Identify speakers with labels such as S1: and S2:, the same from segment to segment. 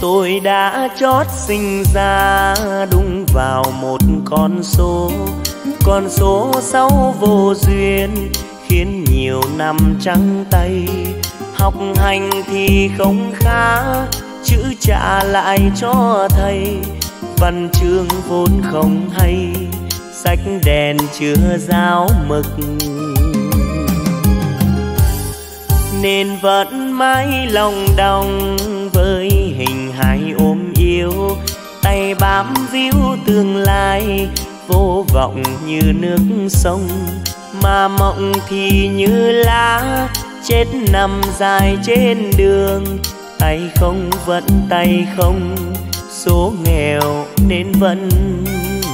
S1: tôi đã chót sinh ra đúng vào một con số. Con số xấu vô duyên, khiến nhiều năm trắng tay. Học hành thì không khá, chữ trả lại cho thầy. Văn chương vốn không hay, sách đèn chưa giáo mực. Nên vẫn mãi lòng đong với hai ôm yêu, tay bám víu tương lai, vô vọng như nước sông, mà mộng thì như lá, chết nằm dài trên đường, tay không vẫn tay không, số nghèo nên vẫn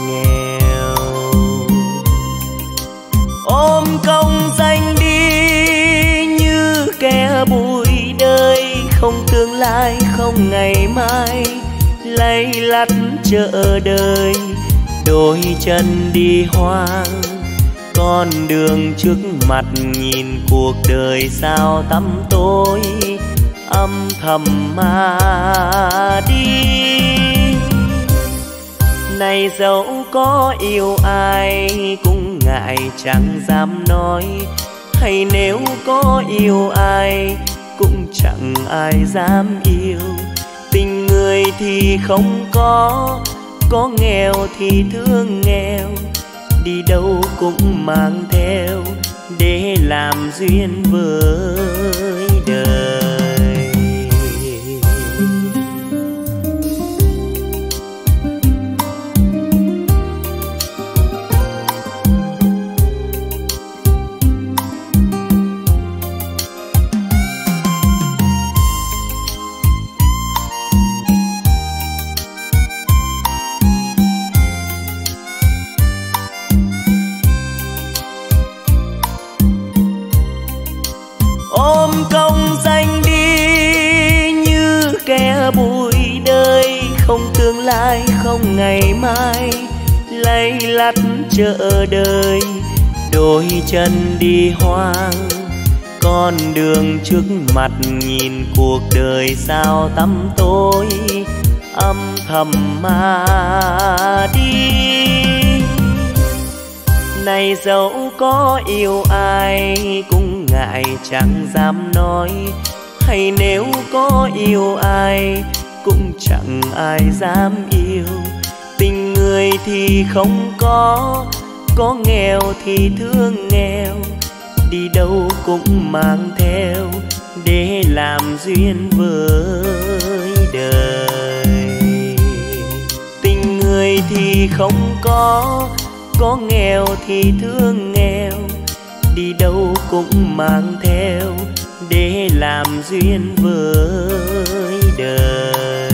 S1: nghèo. Ôm công danh đi không tương lai, không ngày mai. Lay lắt chờ đời đôi chân đi hoang. Con đường trước mặt nhìn cuộc đời sao tăm tối. Âm thầm mà đi. Này dẫu có yêu ai cũng ngại, chẳng dám nói. Hay nếu có yêu ai chẳng ai dám yêu. Tình người thì không có có nghèo thì thương nghèo. Đi đâu cũng mang theo để làm duyên với đời. Bụi đời không tương lai, không ngày mai. Lay lắt chờ đời đôi chân đi hoang. Con đường trước mặt nhìn cuộc đời sao tăm tối, âm thầm mà đi. Này dẫu có yêu ai cũng ngại chẳng dám nói hay nếu có yêu ai, cũng chẳng ai dám yêu. Tình người thì không có có nghèo thì thương nghèo. Đi đâu cũng mang theo, để làm duyên với đời. Tình người thì không có có nghèo thì thương nghèo. Đi đâu cũng mang theo để làm duyên với đời.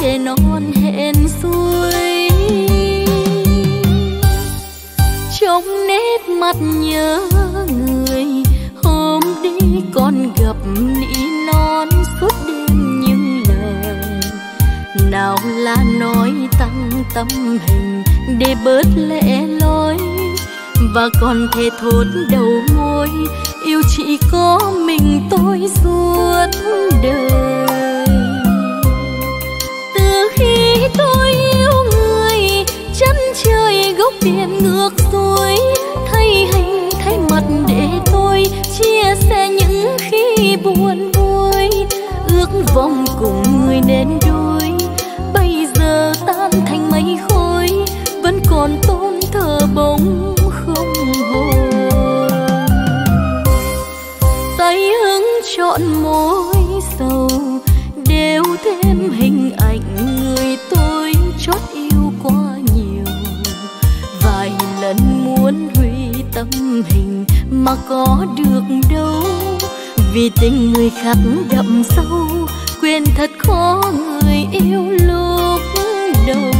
S2: Bởi thề non hẹn xuôi. Trong nét mặt nhớ người, hôm đi con gặp nỉ non suốt đêm những lời nào là nói tăng tâm hình để bớt lẽ lối và còn thề thốt đầu môi, yêu chỉ có mình tôi suốt đời. vong cùng người nên đôi bây giờ tan thành mây khói, vẫn còn tôn thờ bóng không hồn tay hứng chọn mối sầu, đều thêm hình ảnh người tôi chót yêu quá nhiều. Vài lần muốn hủy tâm hình mà có được đâu, vì tình người khắc đậm sâu quên thật khó người yêu lúc đầu.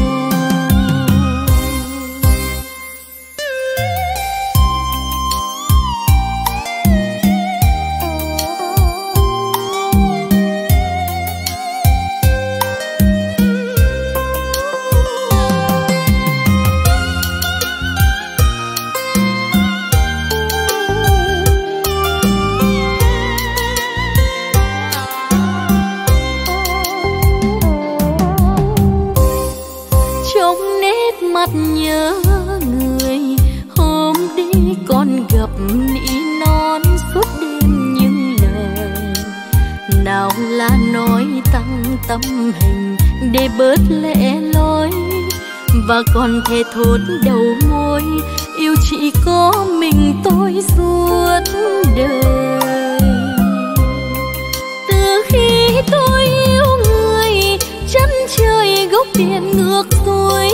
S2: Là nói tăng tâm hình để bớt lẽ lối và còn thể thốt đầu môi, yêu chỉ có mình tôi suốt đời. Từ khi tôi yêu người, chân trời gốc biển ngược xuôi.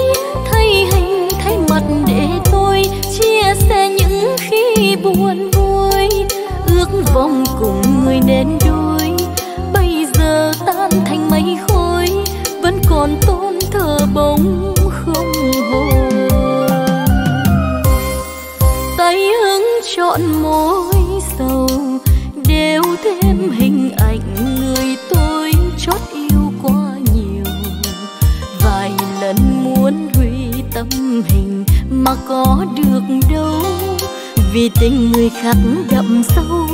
S2: Hình mà có được đâu. Vì tình người khác đậm sâu,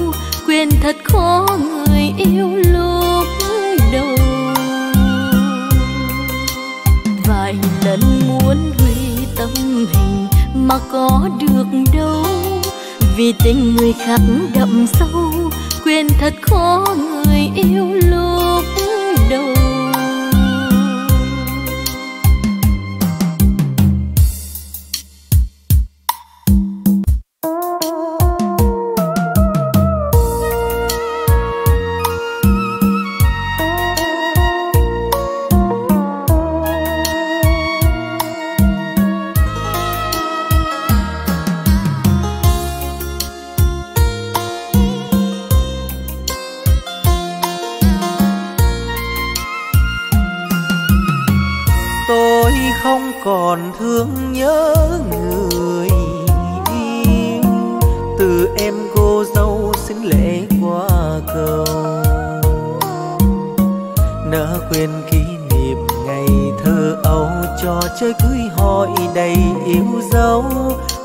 S2: quên thật khó người yêu lúc đầu. Vài lần muốn hủy tâm hình mà có được đâu. Vì tình người khác đậm sâu, quên thật khó người yêu lúc đầu.
S3: đầy yêu dấu,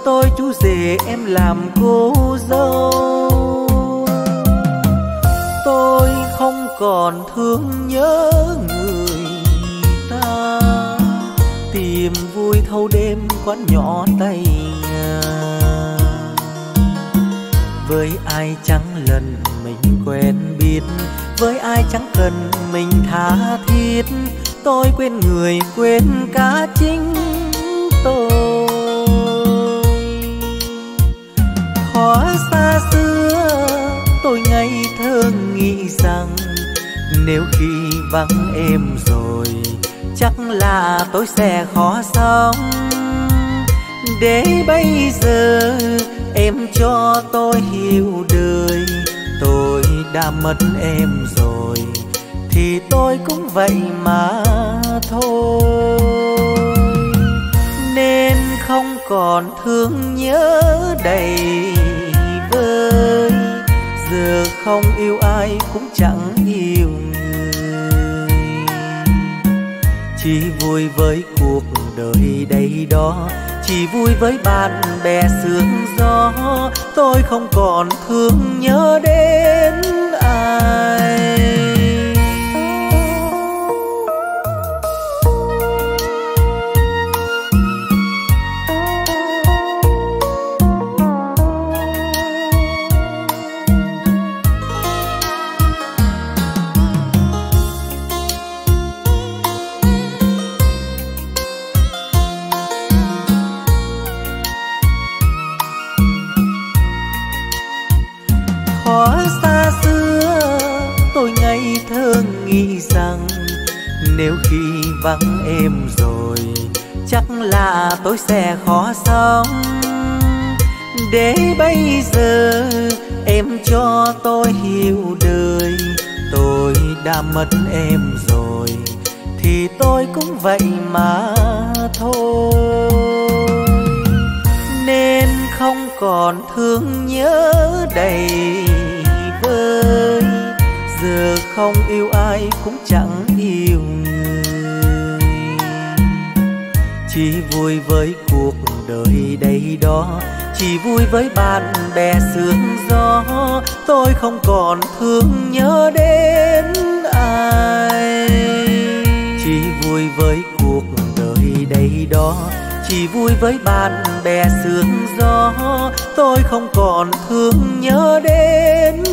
S3: tôi chú rể em làm cô dâu. Tôi không còn thương nhớ người ta, tìm vui thâu đêm quán nhỏ tay nhà. Với ai chẳng lần mình quen biết, với ai chẳng cần mình tha thiết, tôi quên người, quên cả chính tôi. Khó xa xưa, tôi ngây thơ nghĩ rằng nếu khi vắng em rồi, chắc là tôi sẽ khó sống. Để bây giờ em cho tôi hiểu đời, tôi đã mất em rồi, thì tôi cũng vậy mà thôi. còn thương nhớ đầy vơi. Giờ không yêu ai cũng chẳng yêu người. Chỉ vui với cuộc đời đây đó, chỉ vui với bạn bè sương gió. Tôi không còn thương nhớ đến ai. Là tôi sẽ khó sống. Để bây giờ em cho tôi hiểu đời, tôi đã mất em rồi, thì tôi cũng vậy mà thôi. Nên không còn thương nhớ đầy vơi, giờ không yêu ai cũng chẳng yêu người chỉ vui với cuộc đời đây đó, chỉ vui với bạn bè sương gió. Tôi không còn thương nhớ đến ai. Chỉ vui với cuộc đời đây đó, chỉ vui với bạn bè sương gió. Tôi không còn thương nhớ đến